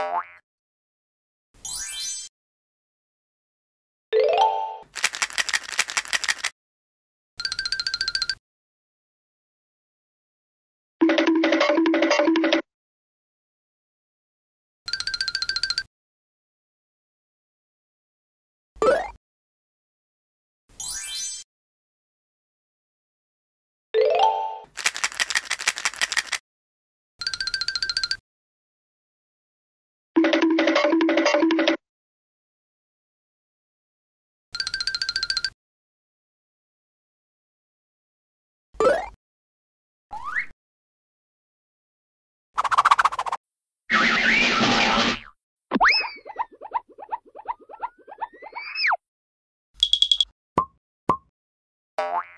Bye. Bye.